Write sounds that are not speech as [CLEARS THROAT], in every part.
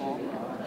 Oh,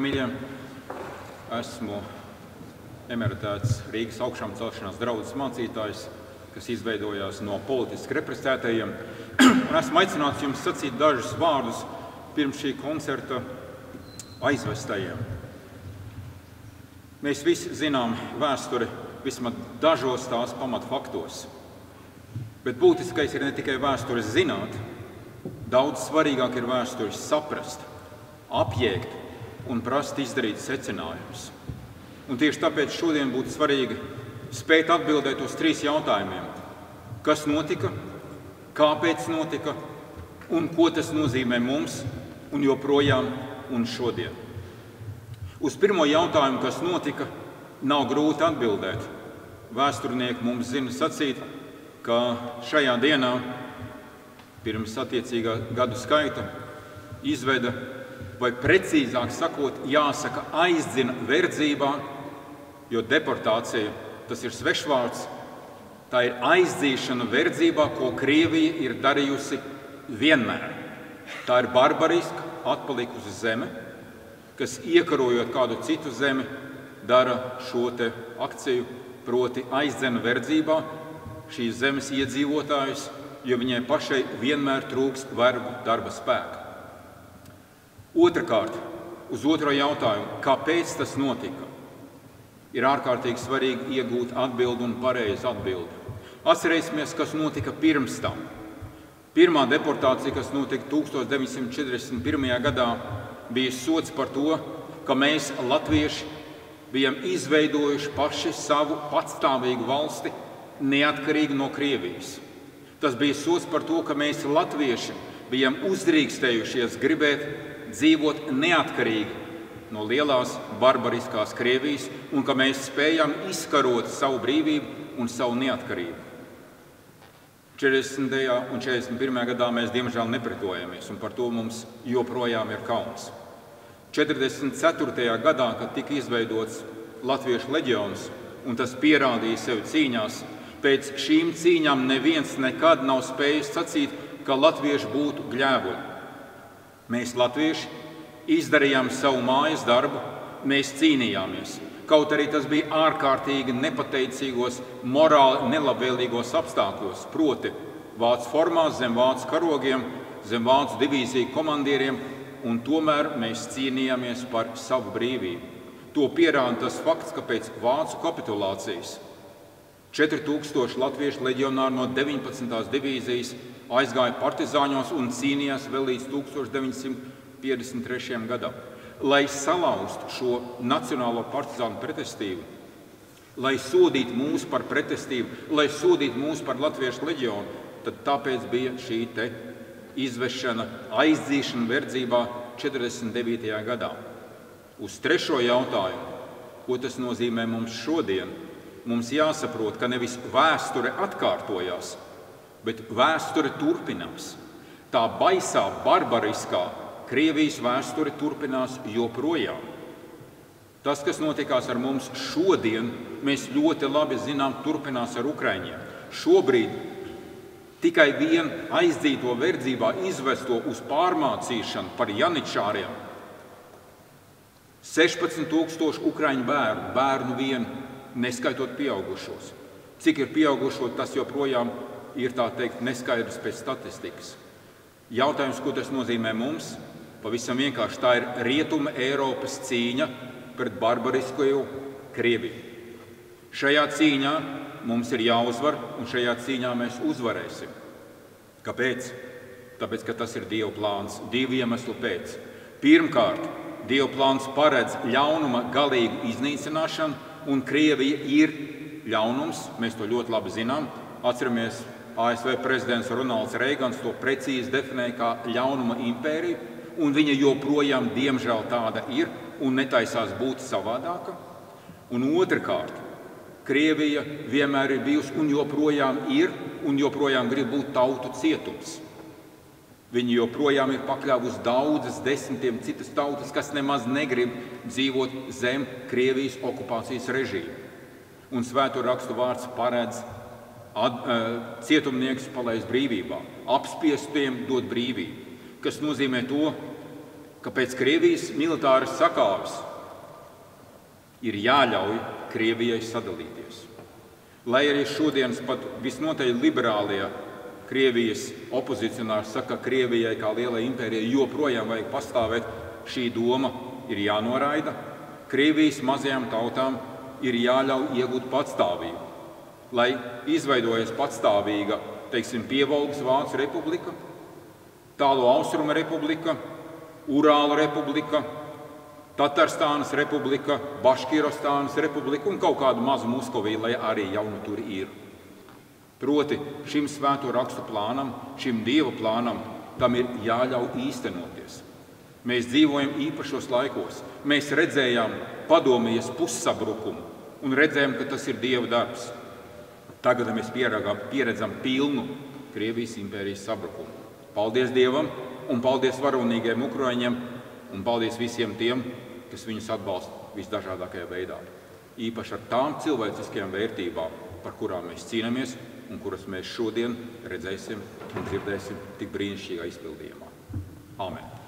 Labvakar, mīļie! Esmu emeritēts Rīgas augšām celšanās draugs mācītājs, kas izveidojās no politiski represētajiem. [CLEARS THROAT] Un esmu aicināts jums sacīt dažus vārdus pirms šī koncerta aizvestajiem. Mēs visi zinām vēsturi vismaz dažos tās pamatfaktos. Bet būtiskais ir ne tikai vēstures zināt, daudz svarīgāk ir vēstures saprast, apjēgt un prast izdarīt secinājumus. Un tieši tāpēc šodien būtu svarīgi spēt atbildēt uz trīs jautājumiem. Kas notika, kāpēc notika un ko tas nozīmē mums un joprojām un šodien? Uz pirmo jautājumu, kas notika, nav grūti atbildēt. Vēsturnieki mums zina sacīt, ka šajā dienā, pirms attiecīgā gadu skaita, izveda vai precīzāk sakot, jāsaka, aizdzina verdzībā, jo deportācija tas ir svešvārds. Tā ir aizdzīšana verdzībā, ko Krievija ir darījusi vienmēr. Tā ir barbariska, atpalikusi zeme, kas iekarojot kādu citu zemi, dara šo akciju, proti aizdzena verdzībā šīs zemes iedzīvotājus, jo viņai pašai vienmēr trūks vergu darba spēka. Otrakārt, uz otro jautājumu, kāpēc tas notika, ir ārkārtīgi svarīgi iegūt atbildi un pareizu atbildi. Atcerēsimies, kas notika pirms tam. Pirmā deportācija, kas notika 1941. gadā, bija sots par to, ka mēs, latvieši, bijām izveidojuši paši savu patstāvīgu valsti, neatkarīgi no Krievijas. Tas bija sots par to, ka mēs, latvieši, bijām uzdrīkstējušies gribēt dzīvot neatkarīgi no lielās barbariskās Krievijas un ka mēs spējam izkarot savu brīvību un savu neatkarību. 40. un 41. gadā mēs diemžēl nepretojamies, un par to mums joprojām ir kauns. 44. gadā, kad tika izveidots Latviešu leģions, un tas pierādīja sevi cīņās, pēc šīm cīņām neviens nekad nav spējis sacīt, ka latvieši būtu gļēvuļi. Mēs, latvieši, izdarījām savu mājas darbu, mēs cīnījāmies. Kaut arī tas bija ārkārtīgi nepateicīgos, morāli nelabvēlīgos apstākļos, proti, vācu formās, zem vācu karogiem, zem vācu divīziju komandieriem, un tomēr mēs cīnījāmies par savu brīvību. To pierāda tas fakts, ka pēc vācu kapitulācijas 4000 latviešu leģionāri no 19. divīzijas aizgāja partizāņos un cīnījās vēl līdz 1953. gadam. Lai salauztu šo nacionālo partizānu pretestību, lai sodītu mūs par pretestību, lai sodītu mūs par latviešu leģionu, tad tāpēc bija šī izvešana, aizdzīšana verdzībā 49. gadā. Uz trešo jautājumu, ko tas nozīmē mums šodien, mums jāsaprot, ka nevis vēsture atkārtojās, bet vēsture turpinās. Tā baisā, barbariskā Krievijas vēsture turpinās joprojām. Tas, kas notikās ar mums šodien, mēs ļoti labi zinām, turpinās ar Ukraiņiem. Šobrīd tikai vien aizdzīto verdzībā izvesto uz pārmācīšanu par janičāriem 16,000 ukrāņu bērnu, bērnu vien, neskaitot pieaugušos. Cik ir pieaugušo, tas joprojām ir teikt, neskaidrs pēc statistikas. Jautājums, ko tas nozīmē mums? Pavisam vienkārši tā ir rietuma Eiropas cīņa pret barbarisko Krieviju. Šajā cīņā mums ir jāuzvar, un šajā cīņā mēs uzvarēsim. Kāpēc? Tāpēc, ka tas ir Dieva plāns, divu iemeslu pēc. Pirmkārt, Dieva plāns paredz ļaunuma galīgu iznīcināšanu, un Krievija ir ļaunums. Mēs to ļoti labi zinām. Atceramies, ASV prezidents Ronalds Reigans to precīzi definēja kā ļaunuma impēriju, un viņa joprojām, diemžēl, tāda ir un netaisās būt savādāka. Un otrkārt, Krievija vienmēr ir bijusi un joprojām ir un joprojām grib būt tautu cietums. Viņi joprojām ir pakļāvusi daudzas desmitiem citas tautas, kas nemaz negrib dzīvot zem Krievijas okupācijas režīma. Un svēto rakstu vārds paredz at, uh, cietumniekus palaist brīvībā, apspiestiem dot brīvību, kas nozīmē to, ka pēc Krievijas militāras sakāves ir jāļauj Krievijai sadalīties. Lai arī šodienas pat visnotaļ liberālie Krievijas opozicionāri saka, ka Krievijai kā lielai impērijai joprojām vajag pastāvēt, šī doma ir jānoraida. Krievijas mazajām tautām ir jāļauj iegūt patstāvību. Lai izveidojas patstāvīga, teiksim, Pievalgas Vācu republika, Tālo Austrumu republika, Urāla republika, Tatārstānas republika, Baškirostānas republika un kaut kādu mazu Muskoviju, lai arī jau nu tur ir. Proti šim svēto rakstu plānam, šim dieva plānam, tam ir jāļauj īstenoties. Mēs dzīvojam īpašos laikos. Mēs redzējām padomjas pussabrukumu un redzējām, ka tas ir dieva darbs. Tagad mēs pieredzam pilnu Krievijas impērijas sabrukumu. Paldies Dievam un paldies varonīgiem ukraiņiem un paldies visiem tiem, kas viņus atbalsta visdažādākajā veidā. Īpaši ar tām cilvēciskajām vērtībām, par kurām mēs cīnāmies un kuras mēs šodien redzēsim un dzirdēsim tik brīnišķīgā izpildījumā. Amen!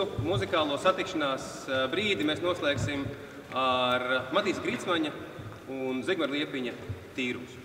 Mūsu muzikālo satikšanās eh, brīdi mēs noslēgsim ar Matīs Grīsmaņa un Zigmara Liepiņa tīrus.